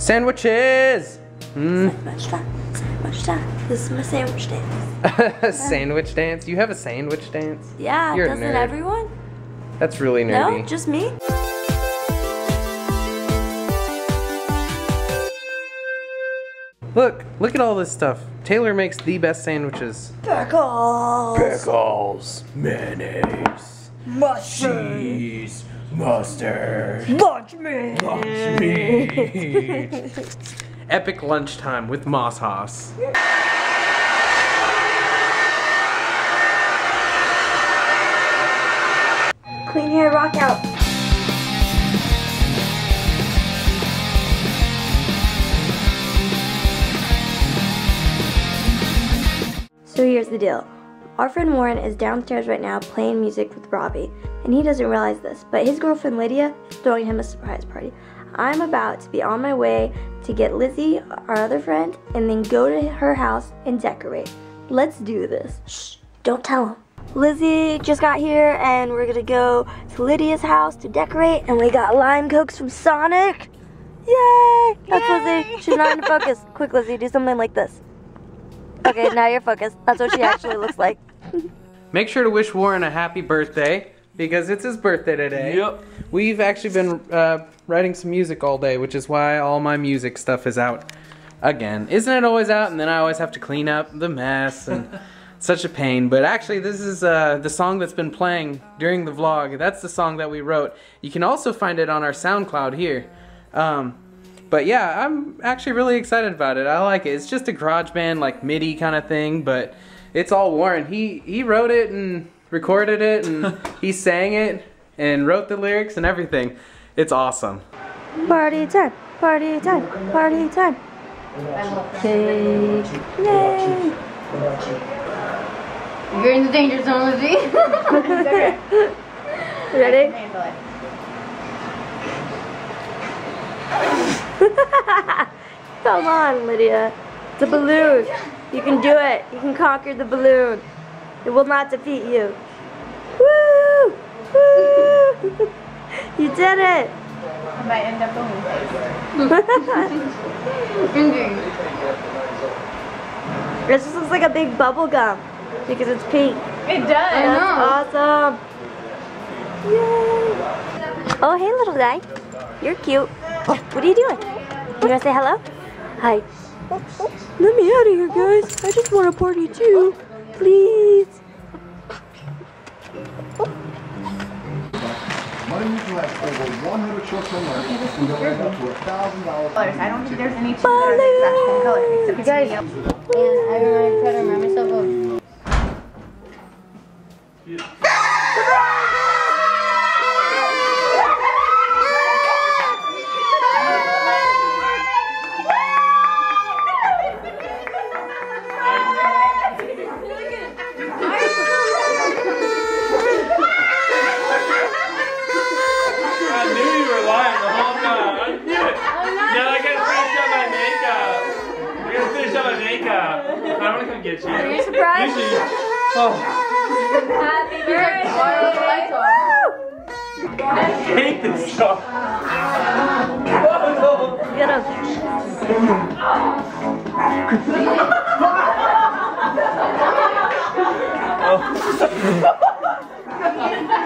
Sandwiches! Mm. Much time. Much time. This is my sandwich dance. sandwich dance? You have a sandwich dance? Yeah, You're doesn't nerd. everyone? That's really nerdy. No, just me. Look, look at all this stuff. Taylor makes the best sandwiches. Pickles. Pickles, mayonnaise, Mushroom. cheese, mustard, Lunch meat. Epic lunchtime with Moss Haus. Clean hair rock out. So here's the deal. Our friend Warren is downstairs right now playing music with Robbie, and he doesn't realize this, but his girlfriend Lydia is throwing him a surprise party. I'm about to be on my way to get Lizzie, our other friend, and then go to her house and decorate. Let's do this. Shh, don't tell him. Lizzie just got here, and we're gonna go to Lydia's house to decorate, and we got lime cokes from Sonic. Yay! That's Lizzie. She's not in focus. Quick, Lizzie, do something like this. Okay, now you're focused. That's what she actually looks like. Make sure to wish Warren a happy birthday because it's his birthday today. Yep. We've actually been uh, writing some music all day, which is why all my music stuff is out again. Isn't it always out? And then I always have to clean up the mess and such a pain. But actually, this is uh, the song that's been playing during the vlog. That's the song that we wrote. You can also find it on our SoundCloud here. Um, but yeah, I'm actually really excited about it. I like it. It's just a garage band like MIDI kind of thing, but it's all Warren. He he wrote it and recorded it and he sang it and wrote the lyrics and everything. It's awesome. Party time, party time, party time. Cake. Yay! You're in the danger zone, Lizzie. Ready? Handle it. Come on, Lydia. It's a balloon. You can do it. You can conquer the balloon. It will not defeat you. Woo! Woo! You did it! I might end up going This mm-hmm. just looks like a big bubble gum because it's pink. It does. That's awesome. Yay. Oh, hey, little guy. You're cute. What are you doing? You want to say hello? Hi. Let me out of here, guys. I just want to party too. Please. Money collects over 100 short-term rentals. We donate up to $1,000. Colors. I don't think there's any two that are exact color except You guys- And I try to remind myself of Wanna get you. Are you surprised? Oh, Happy birthday. I hate this song. Get him. Oh. Happy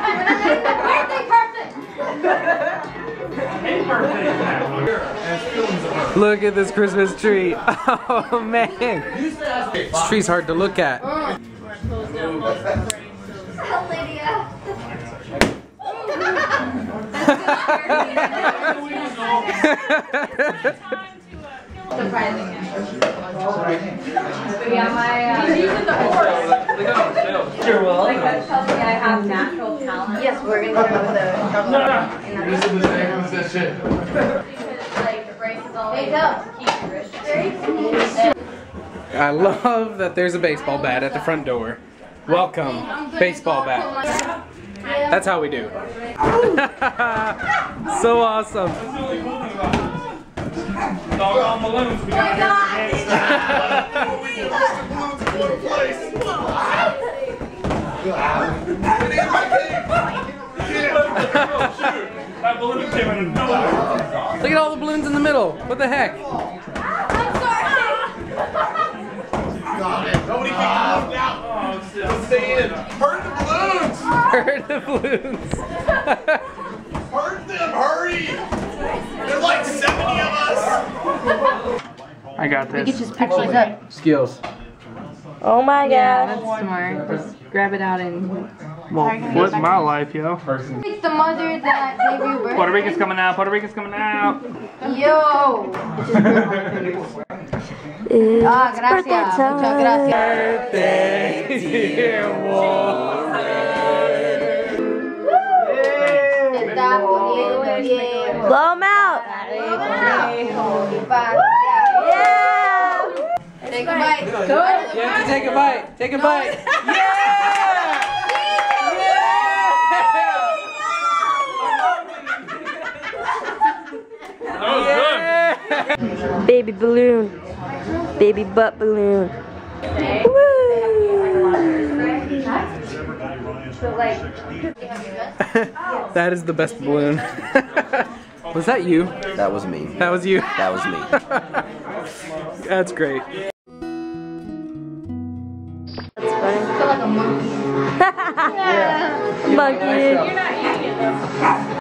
Look at this Christmas tree. Oh man. This tree's hard to look at. Surprising him. But yeah, my uh, You're my welcome. coach tells me I have natural talent. Yes, we're gonna go with the This is the same position. because like the brace is always to keep your wrist straight. I love that there's a baseball bat at the front door. Welcome, baseball bat. That's how we do. so awesome. Doggone balloons. We got That balloon came out of nowhere. Look at all the balloons in the middle. What the heck? Nobody kicked the balloons out. Let's stay in. Hurt the balloons. Hurt the balloons. I got Get this. his pictures up. Skills. Oh my Yeah, god. that's smart. Just grab it out and. Well, what's my life, yo? It's the mother that gave you birth. Puerto Rico's coming out. Puerto Rico's coming out. Yo. It's Ah, birthday gracias. Muchas gracias. Te Take a bite. You have to take a bite. Take a bite. Yeah! That was good. Yeah! Baby balloon. Baby butt balloon. That is the best balloon. was that you? That was me. That was you. That was me. That's great. Feel like a monkey. Monkey.